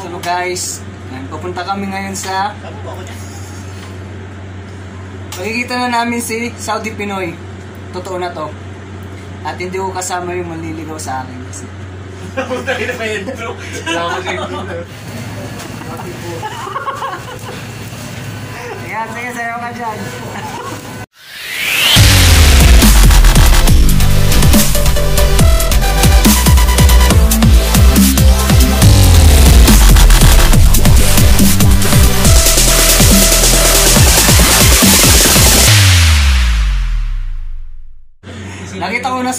Hello guys, Ayan, pupunta kami ngayon sa Makikita na namin si Saudi Pinoy. Totoo na to. At hindi ko kasama yung manliligaw sa akin kasi. Ayan, sige, sayo ka dyan.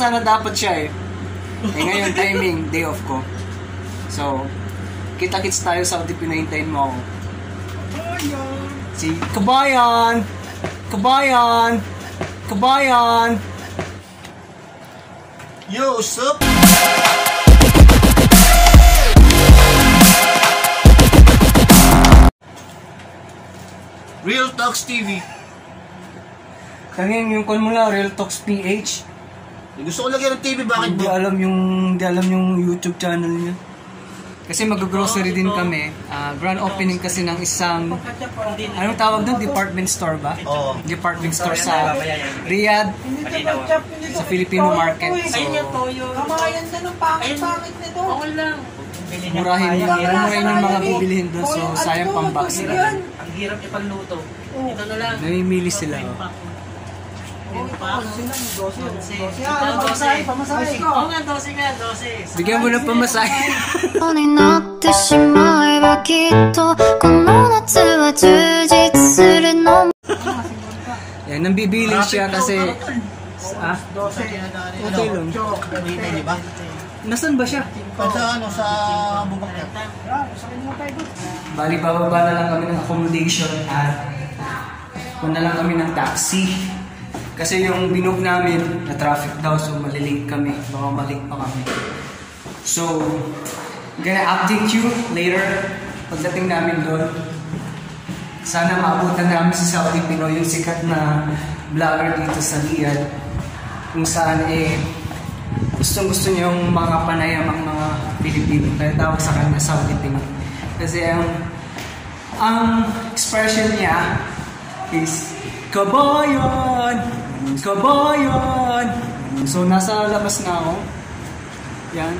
Sana dapat siya eh. Eh ngayon timing, day off ko. So, kita-kits tayo sa Audi pinahintayin mo ako. Si Kabayan! Kabayan! Kabayan! Yo, what's up? Real Talks TV. Kanyang yung call mo Real Talks PH. Eh, Gusto ko lagyan ng TV, bakit Hindi ba? alam yung, hindi alam yung YouTube channel niya. Kasi mag-grocery din kami. Ah, grand opening kasi ng isang, anong tawag doon? Department store ba? Oo. Department store sa Riyadh, sa Filipino market. So, Kamayan na ng pangit-pangit nito. Okay lang. murahin yung, murahin yung mga bibilihin doon. So, sayang pang box nila. Ang hirap ipagluto. Ito na lang. Namimili sila. oh. Yung pa ako. Yan, pamasahe, pamasahe ko. Oo nga, 12 nga, 12. Bigyan mo ng pamasahe. になってしまえばきっとこの夏は充実するの Yan, nambibili siya kasi... Ah, 12. Okay lang. Dito, di ba? nasan ba siya? Sa ano, sa bubak niya. Bali, bababa na lang kami ng accommodation at kung na lang kami ng taxi. Kasi yung binog namin, na traffic daw, so malilate kami. Baka malate pa kami. So, gonna update you later pagdating namin doon. Sana maabutan namin si Saudi Pinoy, yung sikat na vlogger dito sa Riyadh. Kung saan eh, gustong gusto niya yung mga panayam ang mga Pilipino. Kaya tawag sa kanya Saudi Pinoy. Kasi ang ang expression niya is Kabayan! Kabayan! So, nasa labas na ako. Yan.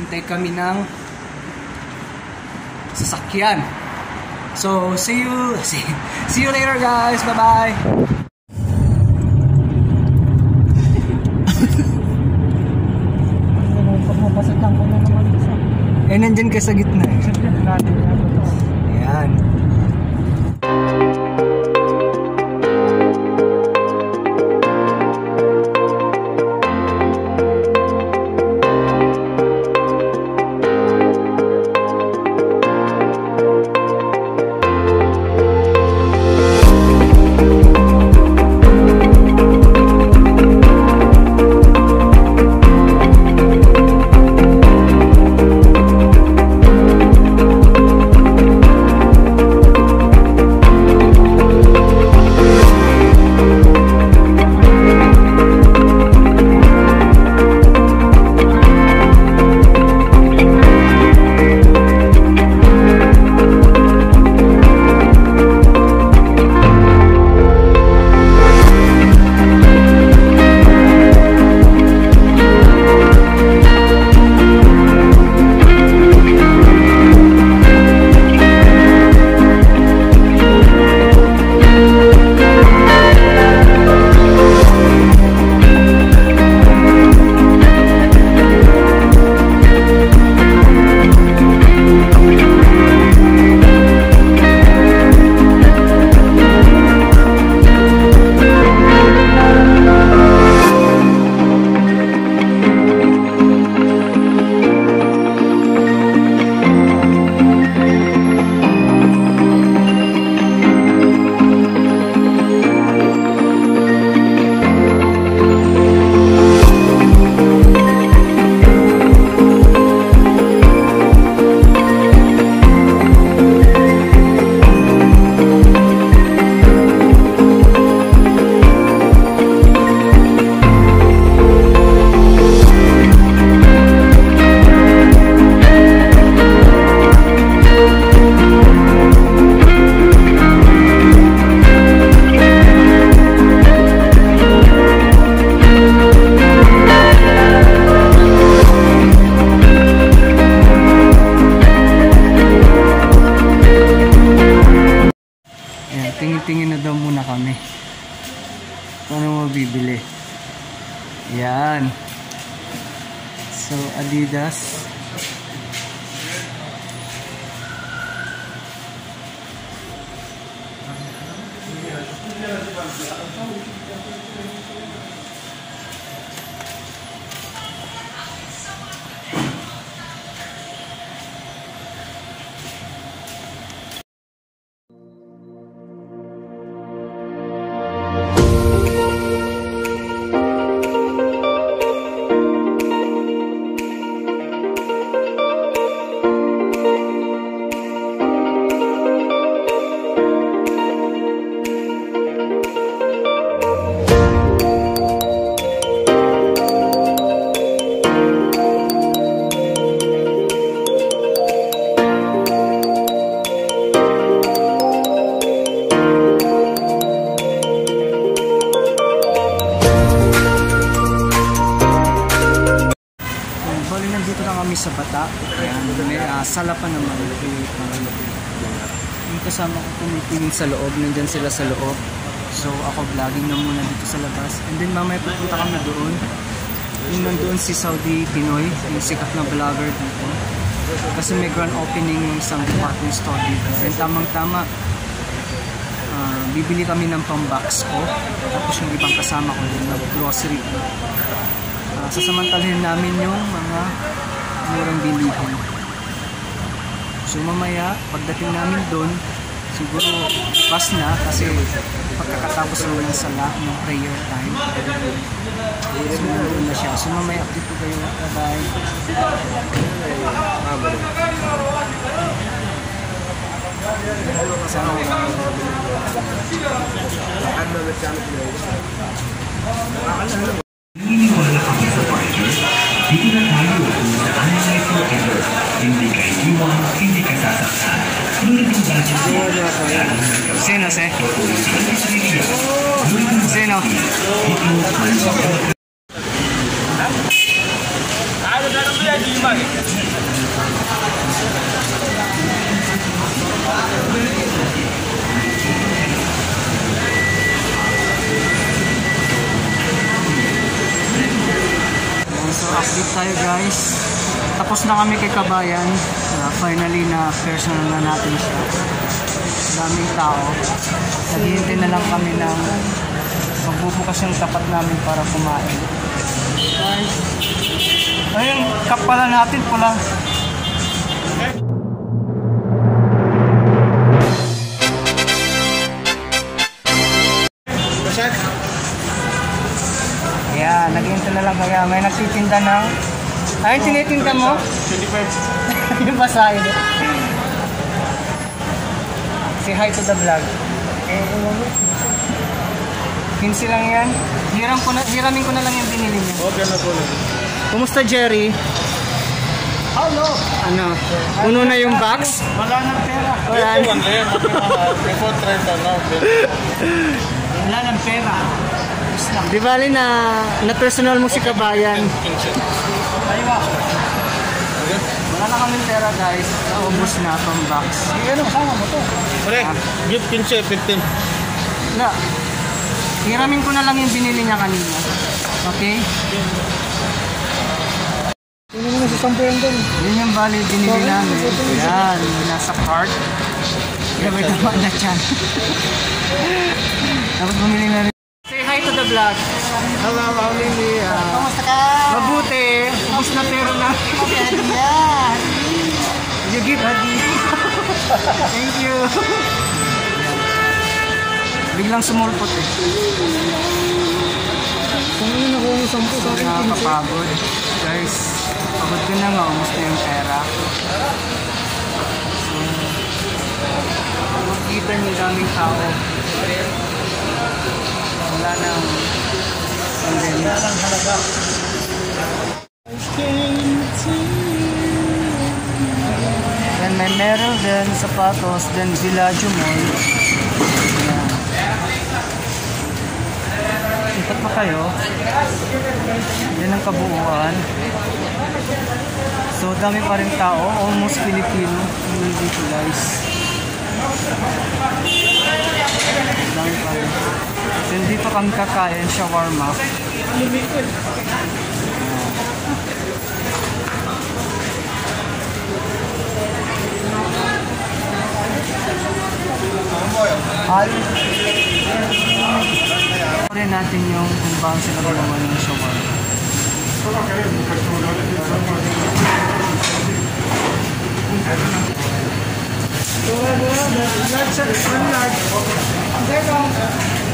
Hintay kami ng sasakyan. So, see you, see, see you later guys. Bye-bye! Eh, nandyan ka sa gitna eh. Ayan. So, Adidas. Sala pa naman. Yung kasama ko tumitingin sa loob, nandyan sila sa loob. So ako vlogging na muna dito sa labas. And then mamaya pupunta kami doon. Yung nandoon si Saudi Pinoy, yung sikat na vlogger dito. Kasi may grand opening ng isang department store dito. And tamang tama, ah, bibili kami ng pang-box ko. Tapos yung ibang kasama ko din, nag-grocery. Ah, sasamantalahin namin yung mga murang bilihin. So mamaya, pagdating namin doon, siguro pas na kasi pagkakatapos na ng sala ng prayer time. So nandun na siya. So mamaya update ko kayo. Bye-bye. Sana Naniniwala kami sa partner, dito na tayo kung saan ay forever. Hindi ka iwan, hindi ka sasaktan. Ngunit ang budget mo, lalo na Sino, So update tayo guys. Tapos na kami kay Kabayan. Uh, finally na personal na natin siya. Daming tao. Naghihintay na lang kami ng magbubukas yung tapat namin para kumain. Guys. Ayun, cup natin pula. Ayan, naghihintay na lang kaya may nagtitinda ng... Ay, tinitinda mo? 25. yung basahin. Say hi to the vlog. Eh, 15 lang yan. Hiram ko na, hiramin ko na lang yung binili niya. Okay na po. Kumusta Jerry? Hello! Ano? Puno na yung box? Wala nang pera. Wala na. Before 30 na. Wala nang pera. Tapos lang. Di bali na, na personal mo si Kabayan. Aywa. Wala na kaming pera guys. Naubos na pang box. Eh, ano, sama mo to. Pre, gift 15, 15. Na, hiramin ko na lang yung binili niya kanina. Okay? Tingnan mo na sa sampo yan doon. Yun yung bali binili namin. Yan, nasa cart. Grabe tama na dyan. Tapos bumili na rin. Say hi to the vlog. Hello, Maulili. Kamusta ka? Mabuti. Ubus na pera na. Yeah. You give Hadi. Thank you. Biglang sumulpot eh. Kung ano nakuha mo sampo sa akin, Nakakapagod. Guys, pagod ko na nga. Ubus na yung pera. So, makikita niyo daming tao. Wala nang pandemic. Then may Merrill din, sapatos, then Villaggio Mall. Ikot pa kayo. Yan ang kabuuan. So dami pa rin tao, almost Filipino. Hindi dito guys. Dami pa rin. Then dito kami kakain shawarma. Ay. Rin natin yung kung paano sila gumawa ng shawarma.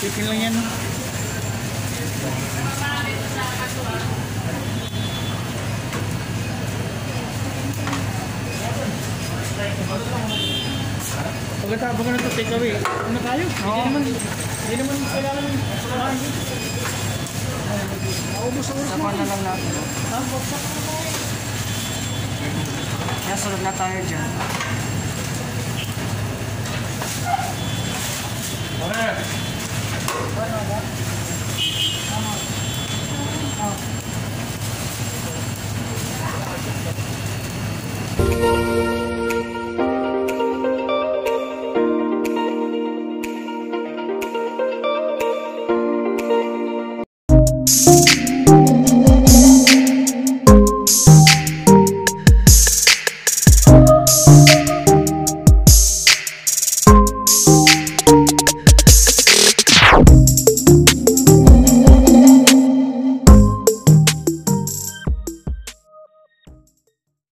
Chicken lang yan. Pagkatapos ka na ito, take away. Ano tayo? Hindi naman, hindi naman kailangan. Naubos ang oras mo. Sakuha na lang natin. Ha? Baksak. Kaya sunod na tayo dyan. Thank